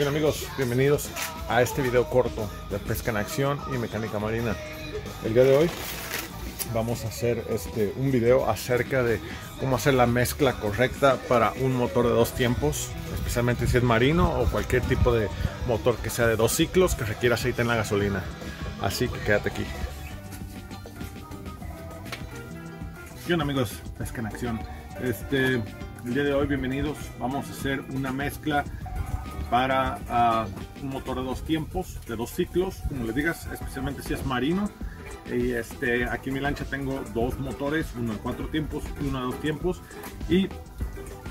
Bien amigos, bienvenidos a este video corto de pesca en acción y mecánica marina. El día de hoy vamos a hacer este, un video acerca de cómo hacer la mezcla correcta para un motor de dos tiempos, especialmente si es marino o cualquier tipo de motor que sea de dos ciclos que requiera aceite en la gasolina. Así que quédate aquí. Bien amigos, pesca en acción. Este, el día de hoy, bienvenidos. Vamos a hacer una mezcla para uh, un motor de dos tiempos, de dos ciclos, como les digas, especialmente si es marino. Y este, aquí en mi lancha tengo dos motores, uno de cuatro tiempos y uno de dos tiempos. Y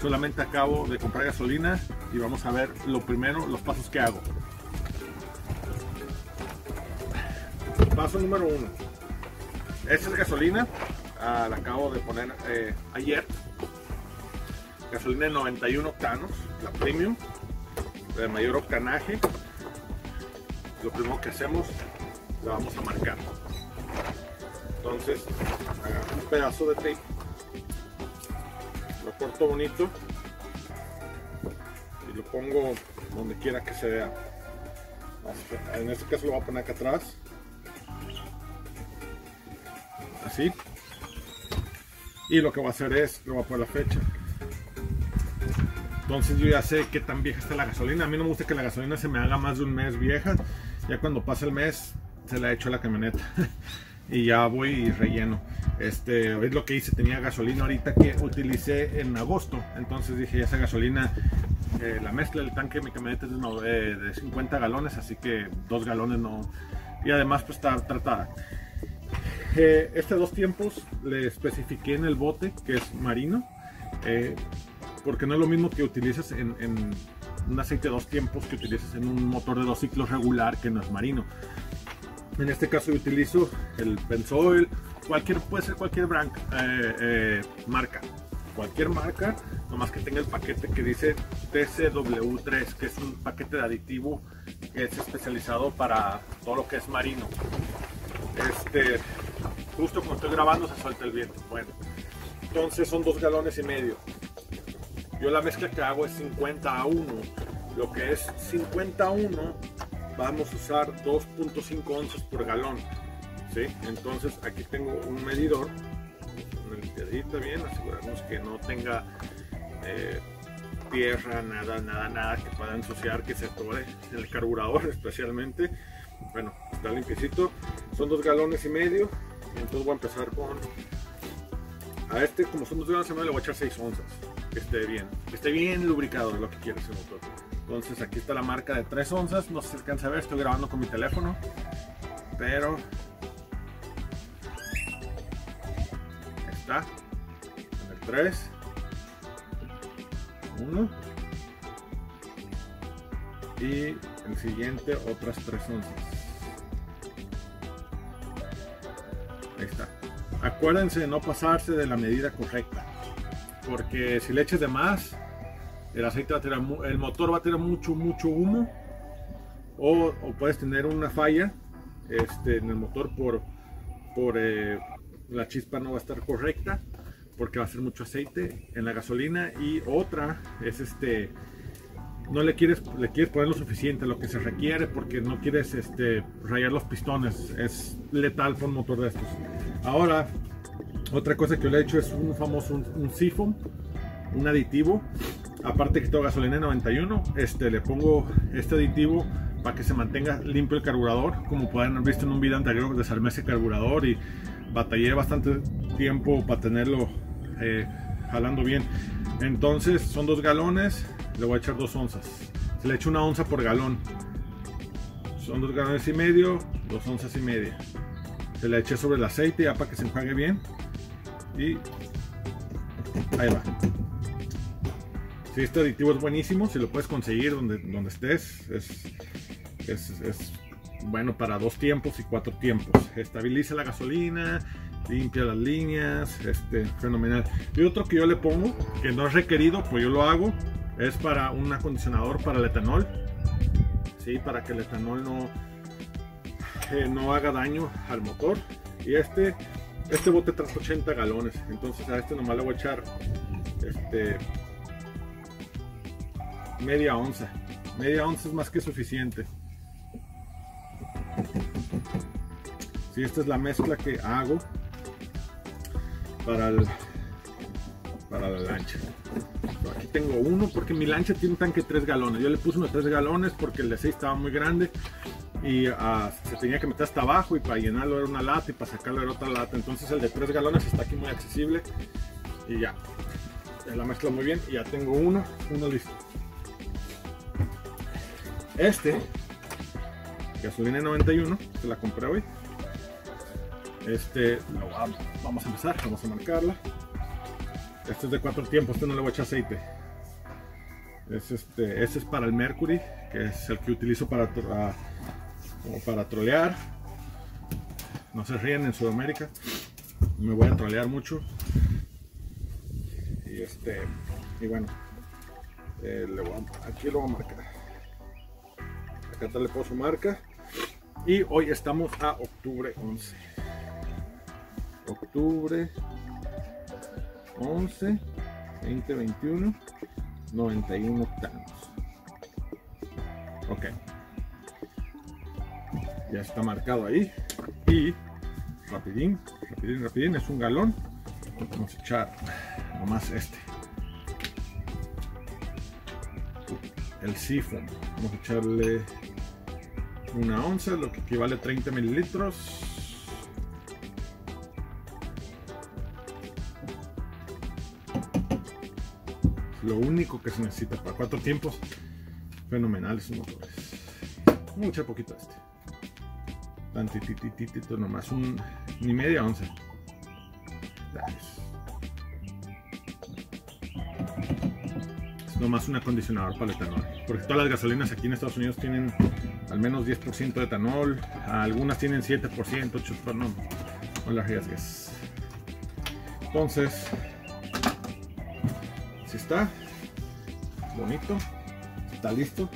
solamente acabo de comprar gasolina y vamos a ver lo primero, los pasos que hago. Paso número uno. Esta es gasolina, uh, la acabo de poner eh, ayer. Gasolina de 91 octanos, la premium de mayor octanaje, lo primero que hacemos, la vamos a marcar. Entonces, agarro un pedazo de tape, lo corto bonito y lo pongo donde quiera que se vea. En este caso lo voy a poner acá atrás. Así. Y lo que voy a hacer es, le voy a poner la fecha. Entonces yo ya sé qué tan vieja está la gasolina. A mí no me gusta que la gasolina se me haga más de un mes vieja. Ya cuando pasa el mes se la hecho a la camioneta. y ya voy y relleno. Este, es lo que hice, tenía gasolina ahorita que utilicé en agosto. Entonces dije, esa gasolina, eh, la mezcla del tanque de mi camioneta es de, eh, de 50 galones, así que dos galones no. Y además pues está tratada. Eh, este dos tiempos le especifiqué en el bote que es marino. Eh, porque no es lo mismo que utilizas en, un aceite de dos tiempos que utilizas en un motor de dos ciclos regular que no es marino. En este caso yo utilizo el Benzoil, cualquier, puede ser cualquier brand, eh, eh, marca, cualquier marca, nomás que tenga el paquete que dice TCW3, que es un paquete de aditivo que es especializado para todo lo que es marino. Este, justo cuando estoy grabando se suelta el viento. Bueno, entonces son dos galones y medio. Yo la mezcla que hago es 50 a 1. Lo que es 50 a 1, vamos a usar 2.5 onzas por galón. ¿sí? Entonces aquí tengo un medidor, una limpiadita bien, asegurarnos que no tenga eh, tierra, nada, nada, nada que pueda ensuciar, que se atore el carburador especialmente. Bueno, está limpiecito. Son dos galones y medio. Entonces voy a empezar con... A este, como son dos galones y medio, le voy a echar 6 onzas esté bien, esté bien lubricado lo que quiere ese motor. Entonces aquí está la marca de 3 onzas, no se alcanza a ver, estoy grabando con mi teléfono, pero está, en el 3, 1 y el siguiente otras 3 onzas. Ahí está. Acuérdense de no pasarse de la medida correcta porque si le eches de más, el aceite el motor va a tener mucho, mucho humo, o, puedes tener una falla este, en el motor por, por eh, la chispa no va a estar correcta, porque va a ser mucho aceite en la gasolina, y otra es este, no le quieres, le quieres poner lo suficiente, lo que se requiere, porque no quieres este, rayar los pistones, es letal por un motor de estos. Ahora, otra cosa que le he hecho es un famoso un, un sifón, un aditivo. Aparte que tengo gasolina 91, este, le pongo este aditivo para que se mantenga limpio el carburador. Como pueden haber visto en un video anterior, desarmé ese carburador y batallé bastante tiempo para tenerlo eh, jalando bien. Entonces son dos galones, le voy a echar dos onzas. Se le echa una onza por galón. Son dos galones y medio, dos onzas y media. Se le eché sobre el aceite ya para que se enjuague bien y ahí va. Si este aditivo es buenísimo si lo puedes conseguir donde, donde estés es, es, es, bueno para dos tiempos y cuatro tiempos. Estabiliza la gasolina limpia las líneas este fenomenal. Y otro que yo le pongo que no es requerido pues yo lo hago es para un acondicionador para el etanol. ¿sí? para que el etanol no eh, no haga daño al motor. Y este este bote trae 80 galones, entonces a este nomás le voy a echar este, media onza, Media onza es más que suficiente. Si esta es la mezcla que hago para el, para la lancha. Aquí tengo uno porque mi lancha tiene un tanque de 3 galones. Yo le puse unos 3 galones porque el de 6 estaba muy grande y uh, se tenía que meter hasta abajo y para llenarlo era una lata y para sacarlo era otra lata. Entonces el de 3 galones está aquí muy accesible y ya. la mezcla muy bien y ya tengo uno, uno listo. Este, gasolina 91, se la compré hoy. Este, lo vamos a empezar, vamos a marcarla. Este es de cuatro tiempos, este no le voy a echar aceite. Es este, es para el Mercury, que es el que utilizo para, como para trolear. No se ríen en Sudamérica. Me voy a trolear mucho. Y este, y bueno, eh, aquí lo voy a marcar. Acá le pongo su marca. Y hoy estamos a octubre 11. Octubre 11, 2021, 91 octanos. Ok. Ya está marcado ahí. Y rapidín, rapidín, rapidín, es un galón. Vamos a echar nomás este. El sifón. Vamos a echarle una onza, lo que equivale a 30 mililitros. Lo único que se necesita para cuatro tiempos. Fenomenales motores mucha poquito este. Tantitititito nomás un ni media once es nomás un acondicionador para el etanol. Porque todas las gasolinas aquí en Estados Unidos tienen al menos 10% de etanol. Algunas tienen 7% 8% no, no las arriesgues entonces si está. Bonito. Está listo